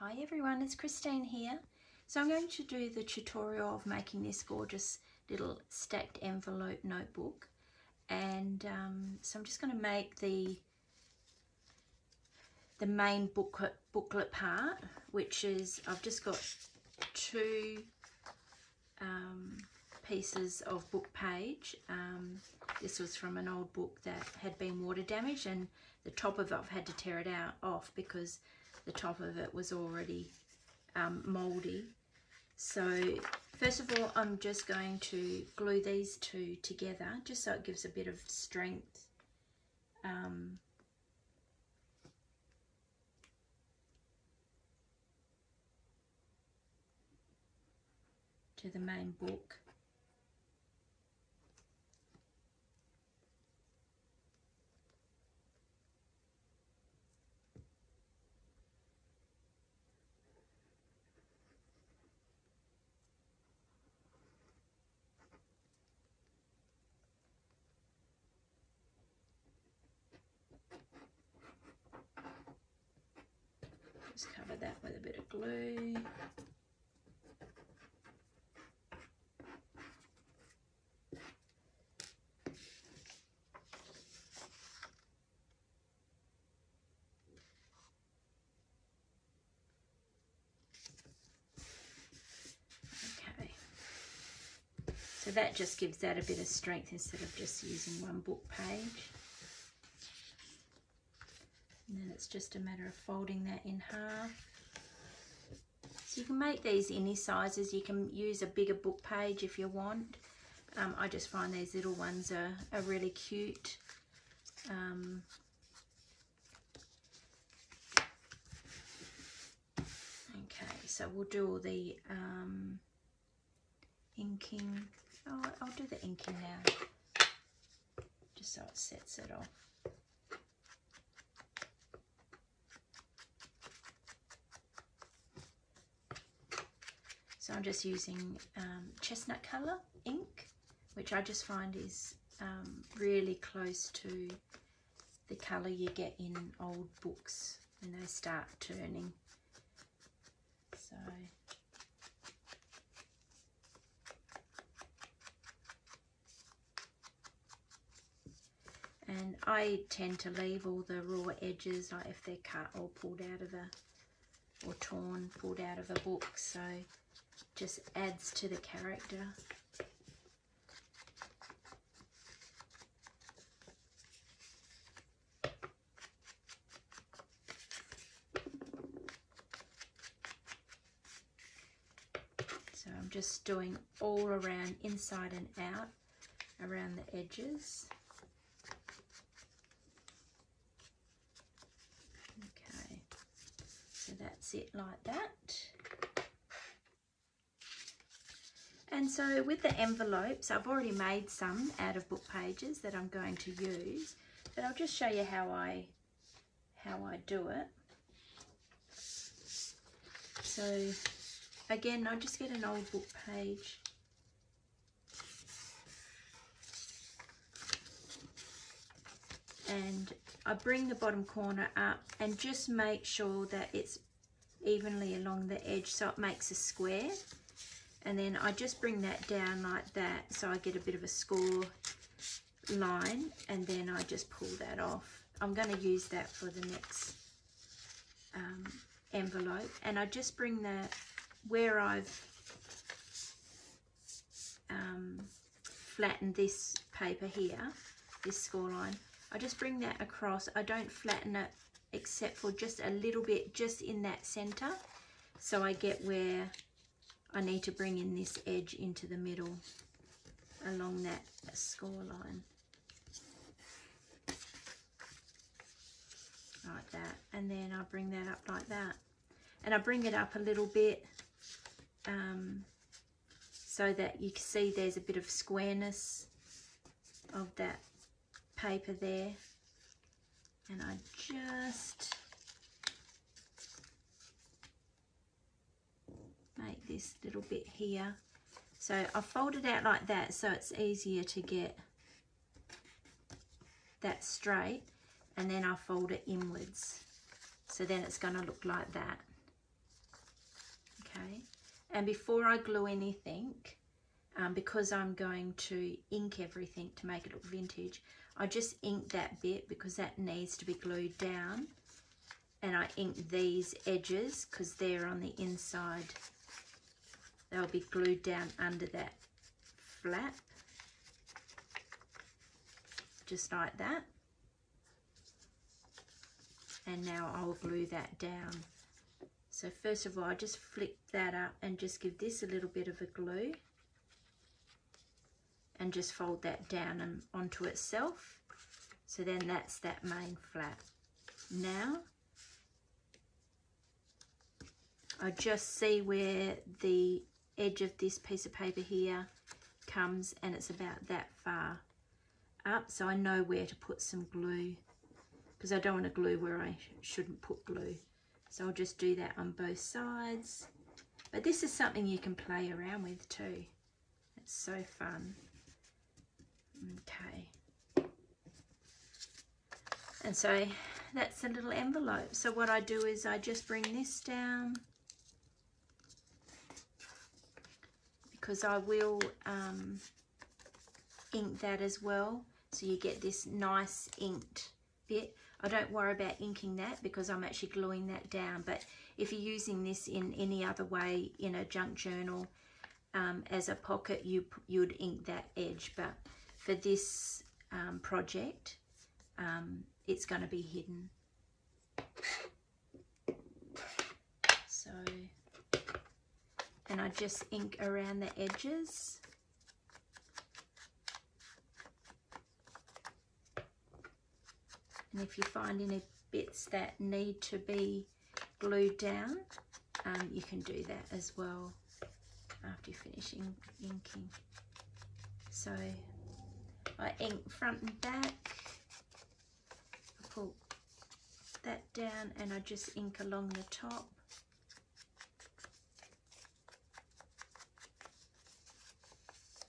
Hi everyone, it's Christine here. So I'm going to do the tutorial of making this gorgeous little stacked envelope notebook. And um, so I'm just going to make the the main booklet, booklet part, which is, I've just got two um, pieces of book page. Um, this was from an old book that had been water damaged and the top of it I've had to tear it out off because the top of it was already um, mouldy. So first of all, I'm just going to glue these two together just so it gives a bit of strength. Um, to the main book. Just cover that with a bit of glue. So that just gives that a bit of strength instead of just using one book page. And then it's just a matter of folding that in half. So you can make these any sizes. You can use a bigger book page if you want. Um, I just find these little ones are, are really cute. Um, okay, so we'll do all the um, inking. Oh, I'll do the inking now, just so it sets it off. So I'm just using um, chestnut colour ink, which I just find is um, really close to the colour you get in old books when they start turning. So and I tend to leave all the raw edges like if they're cut or pulled out of a or torn pulled out of a book so just adds to the character. So I'm just doing all around inside and out around the edges. Okay, so that's it like that. And so with the envelopes, I've already made some out of book pages that I'm going to use, but I'll just show you how I how I do it. So again, I just get an old book page. And I bring the bottom corner up and just make sure that it's evenly along the edge so it makes a square and then I just bring that down like that so I get a bit of a score line and then I just pull that off. I'm going to use that for the next um, envelope and I just bring that where I've um, flattened this paper here, this score line, I just bring that across. I don't flatten it except for just a little bit just in that center so I get where I need to bring in this edge into the middle along that score line. Like that. And then I bring that up like that. And I bring it up a little bit um, so that you can see there's a bit of squareness of that paper there. And I just make this little bit here. So I fold it out like that so it's easier to get that straight and then I fold it inwards. So then it's going to look like that. okay and before I glue anything um, because I'm going to ink everything to make it look vintage I just ink that bit because that needs to be glued down and I ink these edges because they're on the inside they'll be glued down under that flap. Just like that. And now I'll glue that down. So first of all I just flip that up and just give this a little bit of a glue. And just fold that down and onto itself. So then that's that main flap. Now I just see where the edge of this piece of paper here comes and it's about that far up. So I know where to put some glue because I don't want to glue where I shouldn't put glue. So I'll just do that on both sides. But this is something you can play around with too. It's so fun. Okay. And so that's a little envelope. So what I do is I just bring this down because I will um, ink that as well. So you get this nice inked bit. I don't worry about inking that because I'm actually gluing that down. But if you're using this in any other way in a junk journal um, as a pocket, you, you'd ink that edge. But for this um, project, um, it's going to be hidden. So and I just ink around the edges. And if you find any bits that need to be glued down, um, you can do that as well after you finish inking. So I ink front and back, I pull that down and I just ink along the top.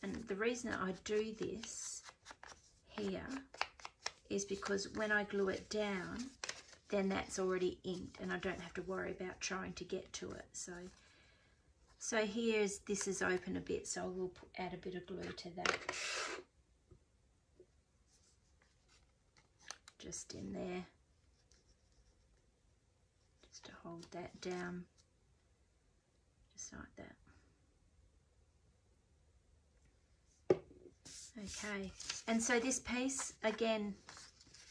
And the reason I do this here is because when I glue it down, then that's already inked and I don't have to worry about trying to get to it. So, so here's, this is open a bit, so I will add a bit of glue to that. Just in there. Just to hold that down. Just like that. Okay, and so this piece, again,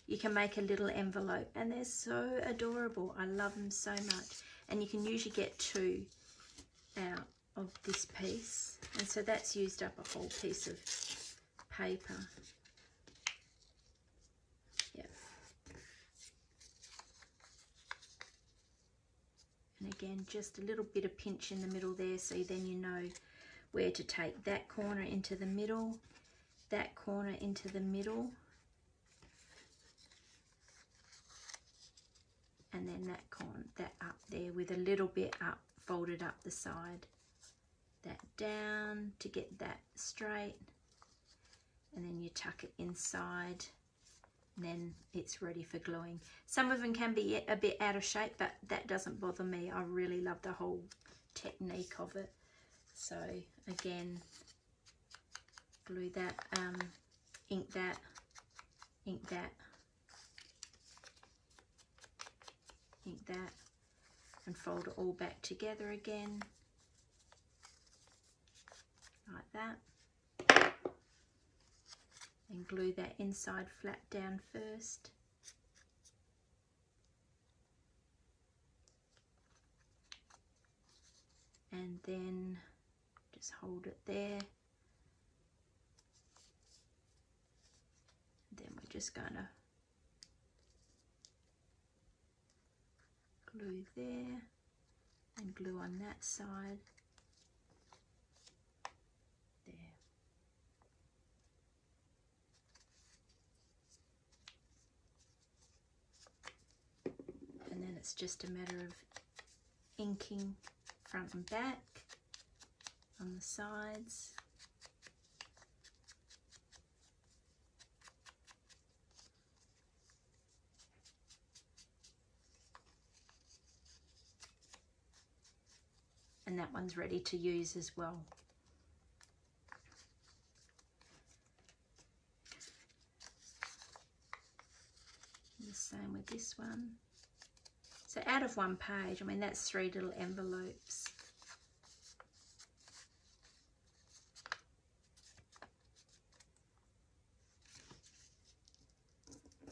you can make a little envelope and they're so adorable. I love them so much. And you can usually get two out of this piece. And so that's used up a whole piece of paper. Yep. And again, just a little bit of pinch in the middle there so then you know where to take that corner into the middle that corner into the middle. And then that corner that up there with a little bit up folded up the side. That down to get that straight. And then you tuck it inside. And then it's ready for gluing. Some of them can be a bit out of shape but that doesn't bother me. I really love the whole technique of it. So again glue that, um, ink that, ink that, ink that, and fold it all back together again, like that. And glue that inside flap down first. And then just hold it there just gonna glue there and glue on that side. There. And then it's just a matter of inking front and back on the sides and that one's ready to use as well. The same with this one. So out of one page, I mean, that's three little envelopes.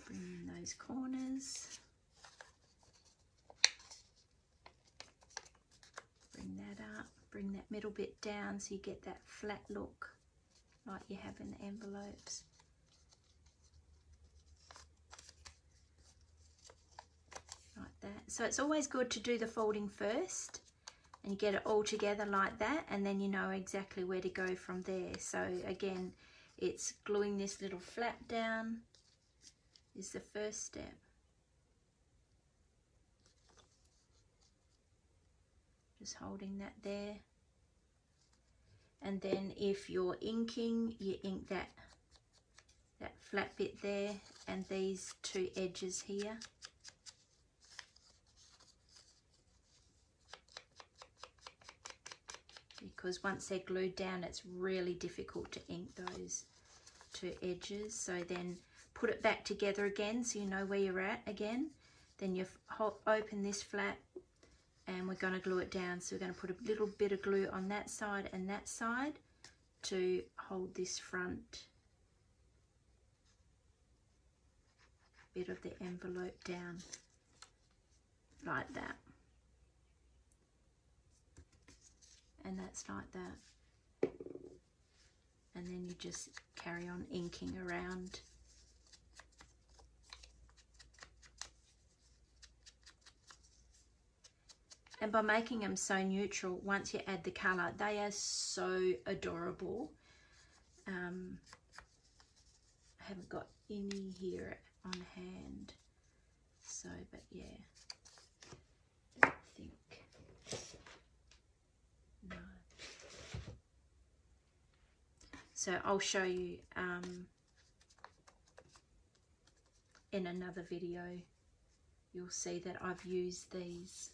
Bring in those corners. Bring that up, bring that middle bit down so you get that flat look like you have in the envelopes. Like that. So it's always good to do the folding first and get it all together like that and then you know exactly where to go from there. So again, it's gluing this little flap down is the first step. Just holding that there. And then if you're inking, you ink that that flat bit there and these two edges here. because once they're glued down it's really difficult to ink those two edges so then put it back together again so you know where you're at again then you open this flap and we're going to glue it down. So we're going to put a little bit of glue on that side and that side to hold this front bit of the envelope down like that. And that's like that. And then you just carry on inking around and by making them so neutral once you add the color they are so adorable. Um, I haven't got any here on hand so but yeah. So I'll show you um, in another video. You'll see that I've used these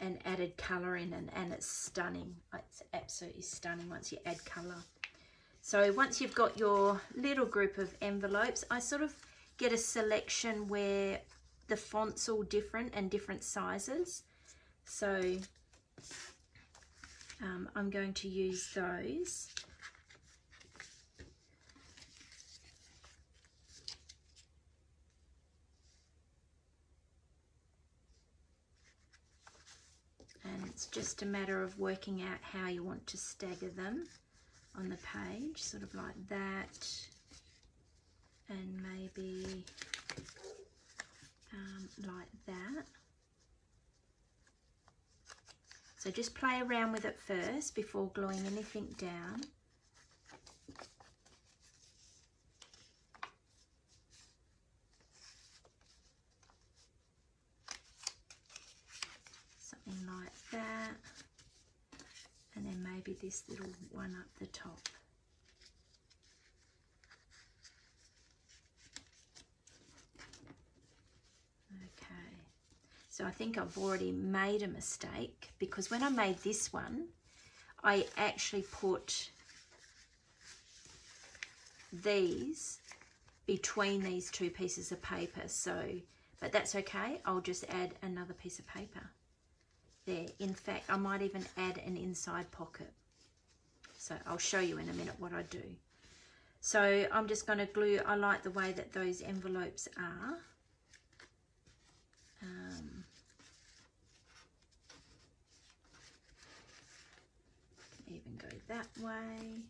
and added colour in and, and it's stunning. It's absolutely stunning once you add colour. So once you've got your little group of envelopes, I sort of get a selection where the font's all different and different sizes. So um, I'm going to use those. It's just a matter of working out how you want to stagger them on the page, sort of like that, and maybe um, like that. So just play around with it first before gluing anything down. Maybe this little one up the top. Okay, so I think I've already made a mistake because when I made this one, I actually put these between these two pieces of paper. So, but that's okay. I'll just add another piece of paper there. In fact, I might even add an inside pocket. So I'll show you in a minute what I do. So I'm just going to glue, I like the way that those envelopes are. Um, even go that way.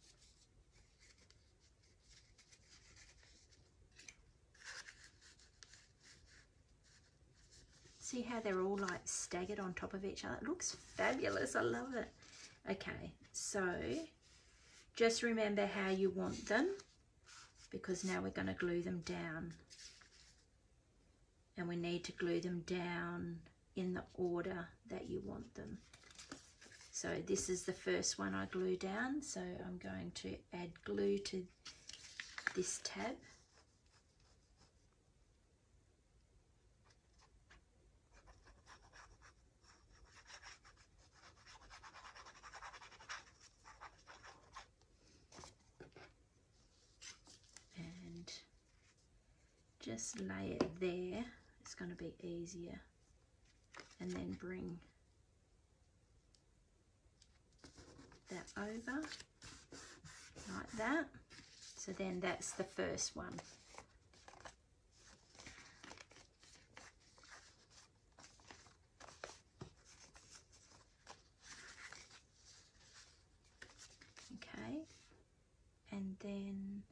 See how they're all like staggered on top of each other? It looks fabulous. I love it. Okay, so just remember how you want them because now we're going to glue them down. And we need to glue them down in the order that you want them. So this is the first one I glue down. So I'm going to add glue to this tab. Just lay it there. It's going to be easier. And then bring that over like that. So then that's the first one. Okay. And then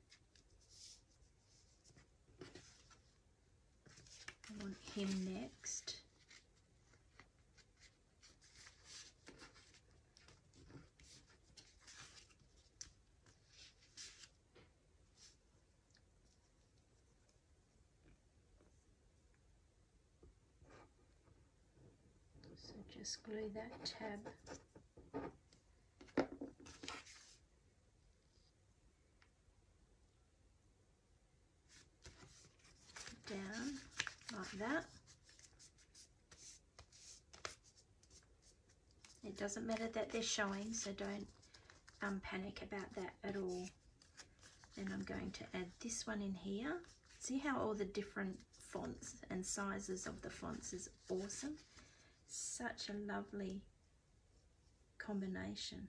I want him next. So just glue that tab down like that. Doesn't matter that they're showing, so don't um, panic about that at all. Then I'm going to add this one in here. See how all the different fonts and sizes of the fonts is awesome? Such a lovely combination.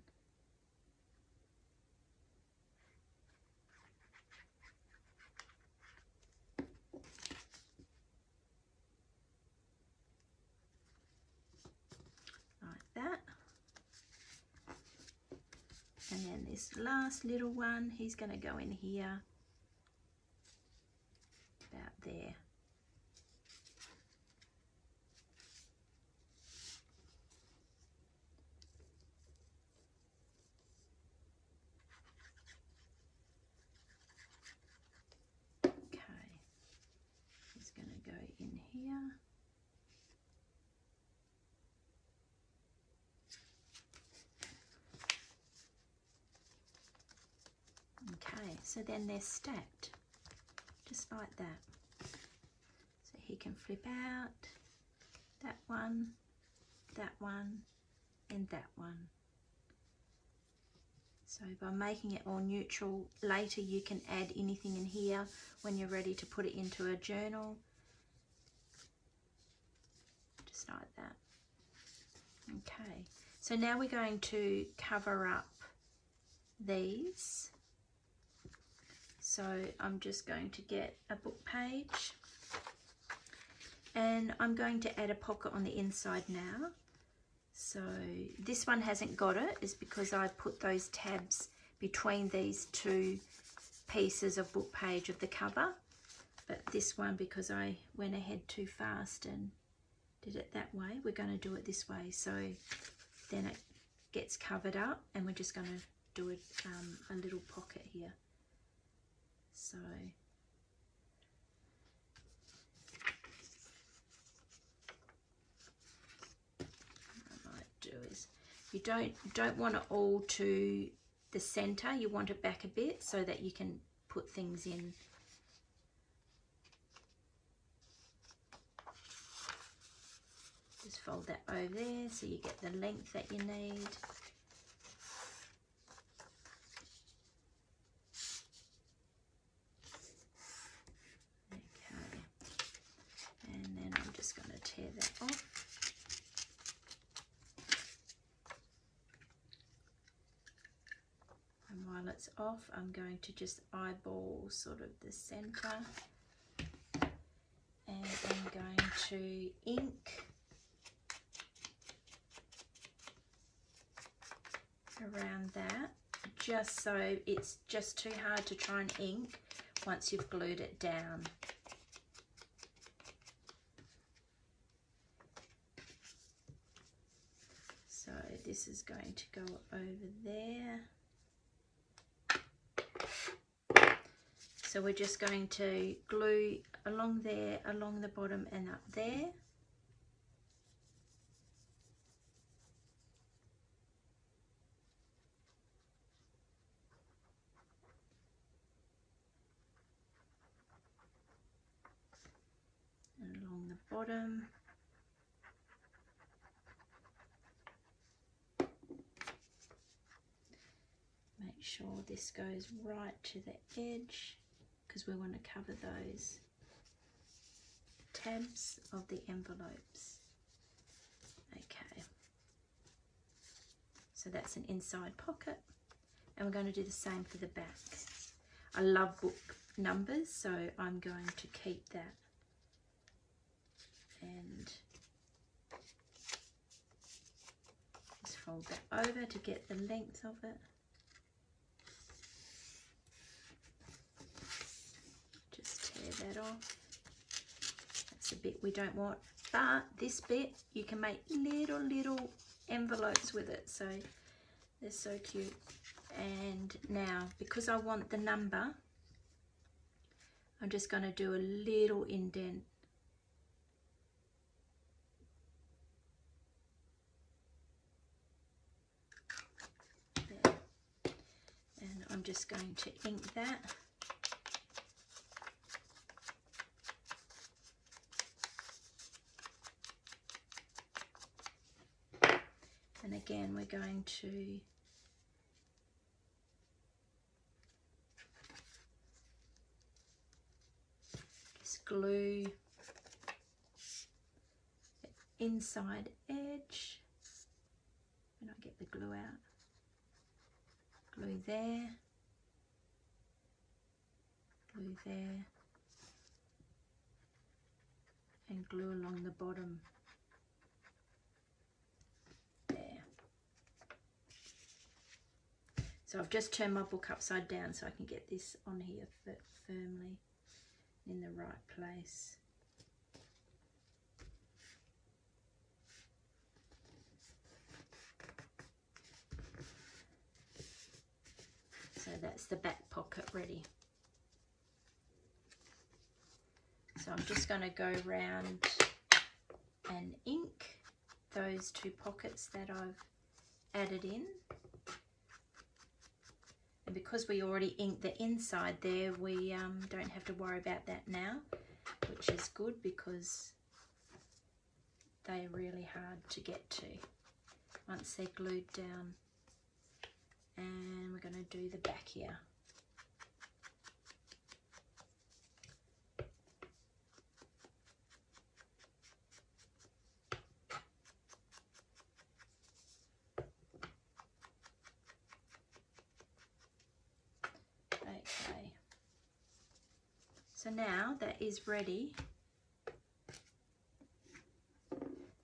that. And then this last little one, he's going to go in here, about there. Okay, he's going to go in here. Okay, so then they're stacked, just like that. So he can flip out that one, that one, and that one. So by making it all neutral, later you can add anything in here when you're ready to put it into a journal. Just like that. Okay, so now we're going to cover up these. So I'm just going to get a book page and I'm going to add a pocket on the inside now. So this one hasn't got it is because I put those tabs between these two pieces of book page of the cover. But this one, because I went ahead too fast and did it that way, we're going to do it this way. So then it gets covered up and we're just going to do it, um, a little pocket here. So what I might do is you don't don't want it all to the center you want it back a bit so that you can put things in. Just fold that over there so you get the length that you need tear that off. And while it's off, I'm going to just eyeball sort of the center. And I'm going to ink around that just so it's just too hard to try and ink once you've glued it down. This is going to go over there. So we're just going to glue along there, along the bottom and up there. And along the bottom. make sure this goes right to the edge because we want to cover those tabs of the envelopes. Okay. So that's an inside pocket. And we're going to do the same for the back. I love book numbers, so I'm going to keep that. And just fold that over to get the length of it. Just tear that off. That's the bit we don't want. But this bit, you can make little, little envelopes with it. So they're so cute. And now, because I want the number, I'm just going to do a little indent. And I'm just going to ink that. And again, we're going to just glue the inside edge when I get the glue out. Glue there, glue there, and glue along the bottom there. So I've just turned my book upside down so I can get this on here firmly in the right place. So that's the back pocket ready. So I'm just going to go round and ink those two pockets that I've added in and because we already inked the inside there we um, don't have to worry about that now which is good because they're really hard to get to once they're glued down. And we're going to do the back here So now that is ready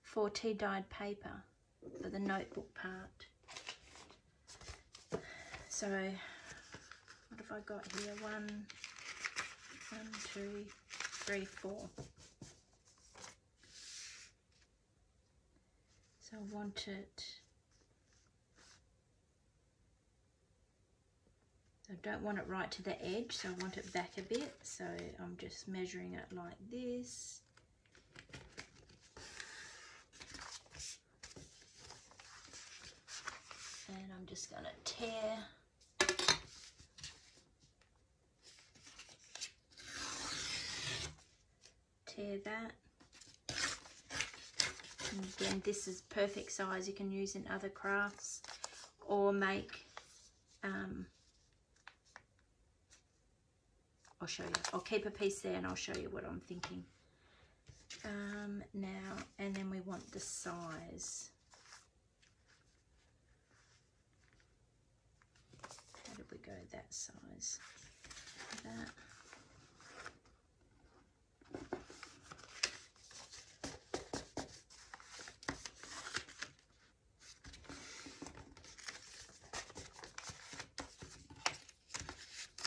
for tea dyed paper for the notebook part. So what have I got here? One, one, two, three, four. So I want it I don't want it right to the edge, so I want it back a bit. So I'm just measuring it like this. And I'm just going to tear tear that. And again, this is perfect size you can use in other crafts or make um, I'll show you. I'll keep a piece there and I'll show you what I'm thinking. Um, now, and then we want the size. How did we go that size? That.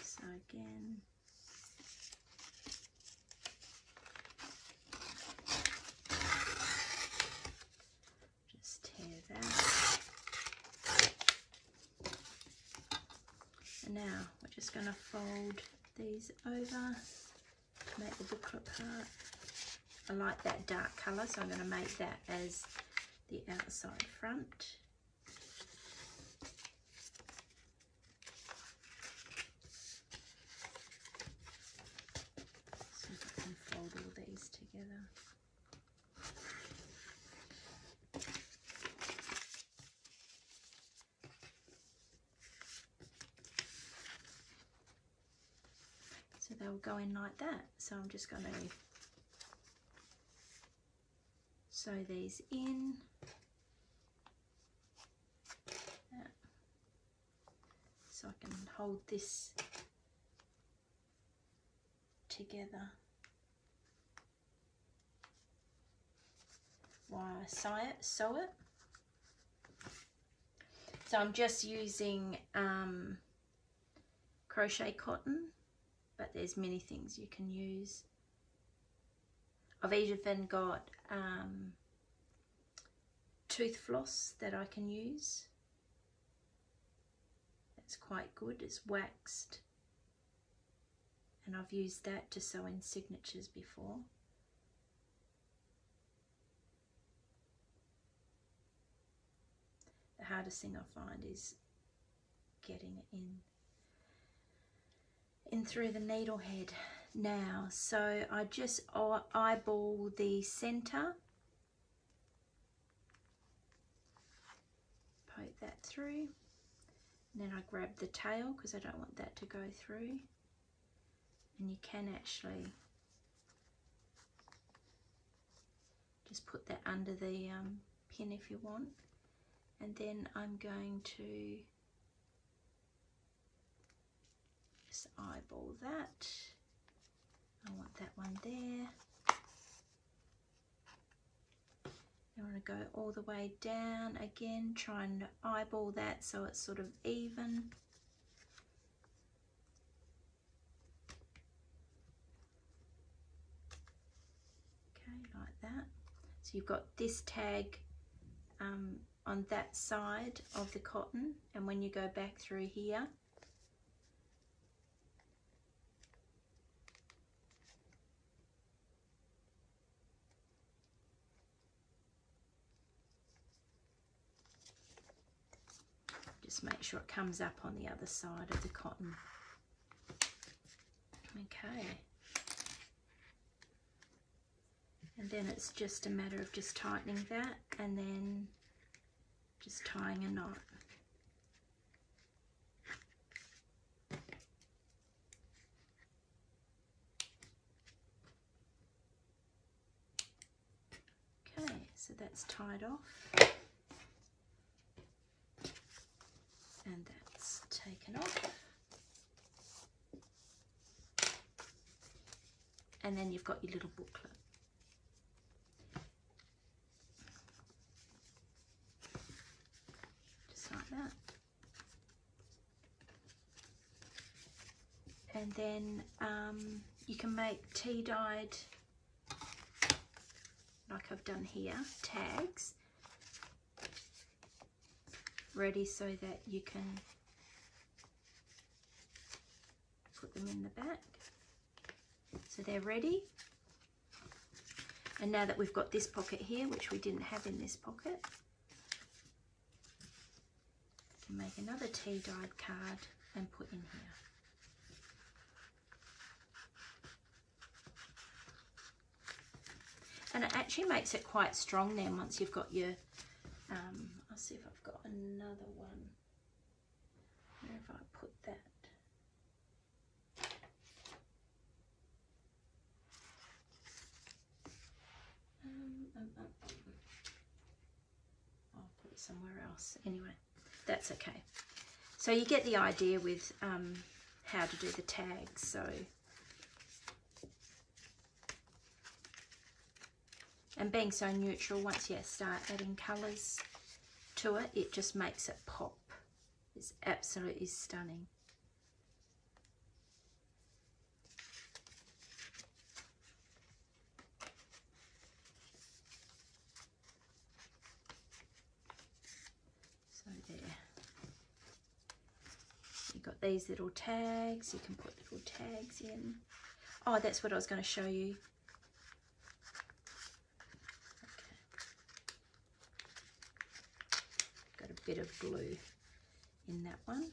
So again, now we're just going to fold these over make the booklet part. I like that dark colour so I'm going to make that as the outside front. See if I can fold all these together. They'll go in like that. So I'm just going to sew these in. So I can hold this together while I sew it. Sew it. So I'm just using um, crochet cotton, but there's many things you can use. I've even got um, tooth floss that I can use. It's quite good, it's waxed. And I've used that to sew in signatures before. The hardest thing I find is getting it in in through the needle head now. So I just eyeball the center poke that through. And then I grab the tail because I don't want that to go through. And you can actually just put that under the um, pin if you want. And then I'm going to just eyeball that. I want that one there. I want to go all the way down again try and eyeball that so it's sort of even. Okay like that. So you've got this tag um, on that side of the cotton and when you go back through here just make sure it comes up on the other side of the cotton okay and then it's just a matter of just tightening that and then just tying a knot. Okay, so that's tied off. And that's taken off. And then you've got your little booklet. Just like that. And then um, you can make tea dyed, like I've done here, tags ready so that you can put them in the back. So they're ready. And now that we've got this pocket here, which we didn't have in this pocket, can make another tea dyed card and put in here. And it actually makes it quite strong then once you've got your, um, see if I've got another one. Where have I put that? Um, um, um, um. I'll put it somewhere else. Anyway that's okay. So you get the idea with um, how to do the tags. So and being so neutral, once you start adding colours to it, it just makes it pop. It's absolutely stunning. So there. You've got these little tags. You can put little tags in. Oh, that's what I was going to show you. Okay. Got a bit of glue in that one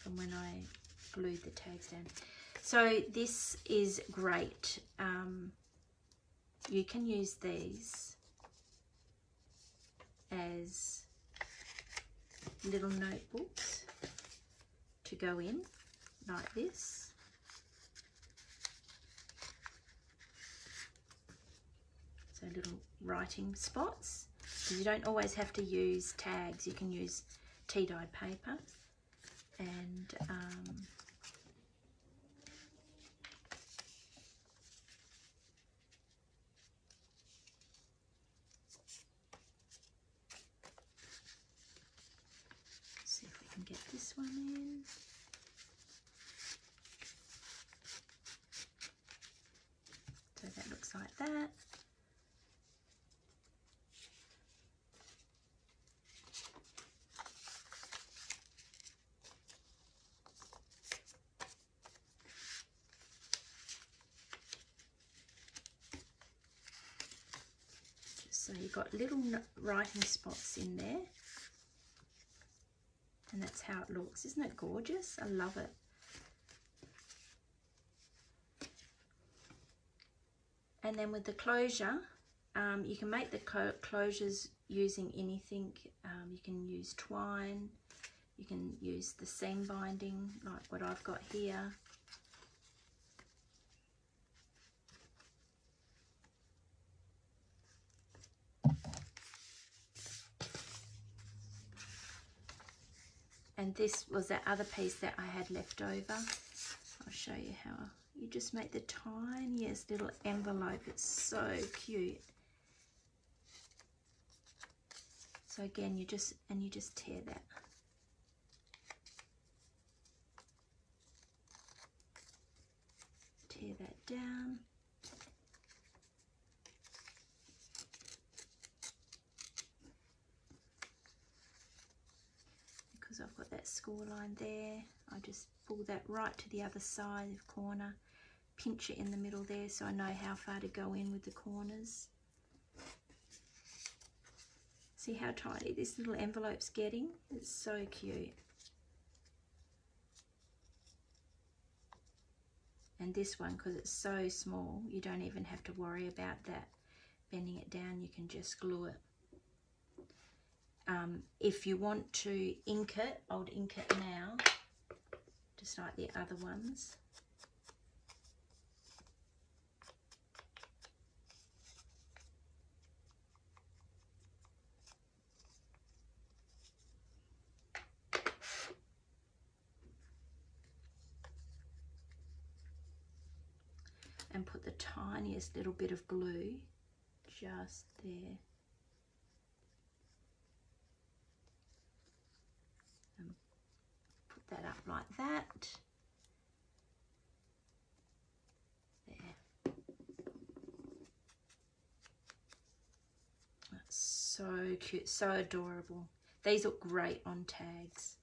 from when I glued the tags down. So this is great. Um, you can use these as little notebooks to go in like this. So So little writing spots. You don't always have to use tags. You can use tea dyed paper. And um, see if we can get this one in. So that looks like that. So you've got little writing spots in there. And that's how it looks. Isn't it gorgeous? I love it. And then with the closure, um, you can make the closures using anything. Um, you can use twine. You can use the seam binding like what I've got here. This was that other piece that I had left over. I'll show you how you just make the tiniest little envelope. It's so cute. So again, you just, and you just tear that. Tear that down. I've got that score line there. I just pull that right to the other side of corner pinch it in the middle there so I know how far to go in with the corners. See how tiny this little envelope's getting? It's so cute. And this one because it's so small you don't even have to worry about that. Bending it down you can just glue it um, if you want to ink it, I would ink it now, just like the other ones. and put the tiniest little bit of glue just there like that. There. That's so cute, so adorable. These look great on tags.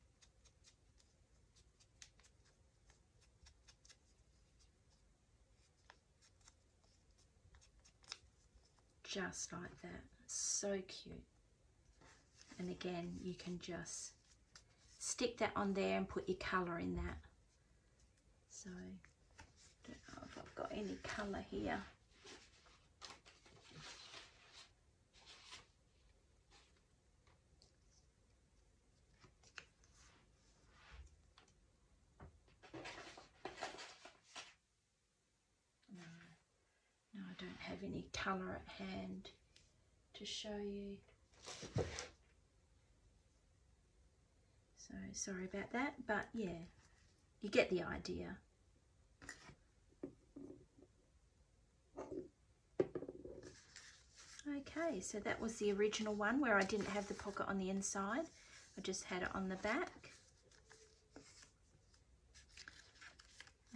Just like that. So cute. And again, you can just stick that on there and put your colour in that. So, don't know if I've got any colour here. No, I don't have any colour at hand to show you. So sorry about that, but yeah, you get the idea. Okay, so that was the original one where I didn't have the pocket on the inside. I just had it on the back.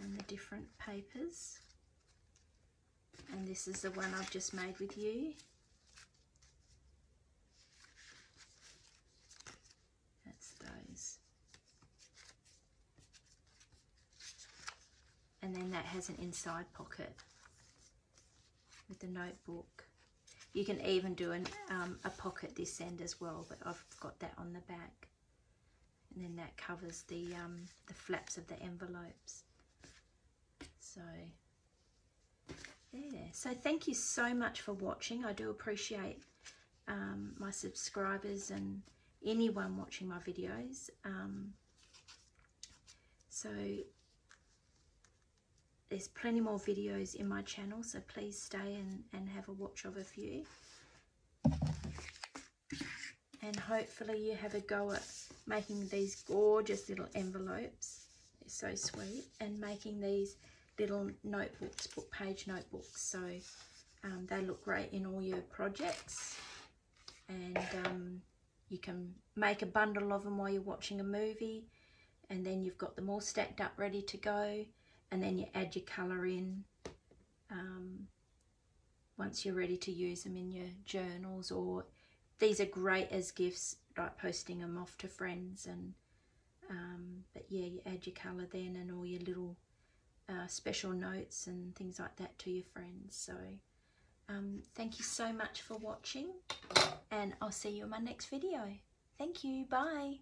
And the different papers. And this is the one I've just made with you. And then that has an inside pocket with the notebook. You can even do an, um, a pocket this end as well, but I've got that on the back. And then that covers the, um, the flaps of the envelopes. So, yeah. So thank you so much for watching. I do appreciate um, my subscribers and anyone watching my videos. Um, so there's plenty more videos in my channel, so please stay and, and have a watch of a few. And hopefully you have a go at making these gorgeous little envelopes. They're so sweet. And making these little notebooks, book page notebooks. So um, they look great in all your projects. And um, you can make a bundle of them while you're watching a movie. And then you've got them all stacked up ready to go. And then you add your colour in um, once you're ready to use them in your journals or these are great as gifts like posting them off to friends and um, but yeah you add your colour then and all your little uh, special notes and things like that to your friends. So um, thank you so much for watching and I'll see you in my next video. Thank you. Bye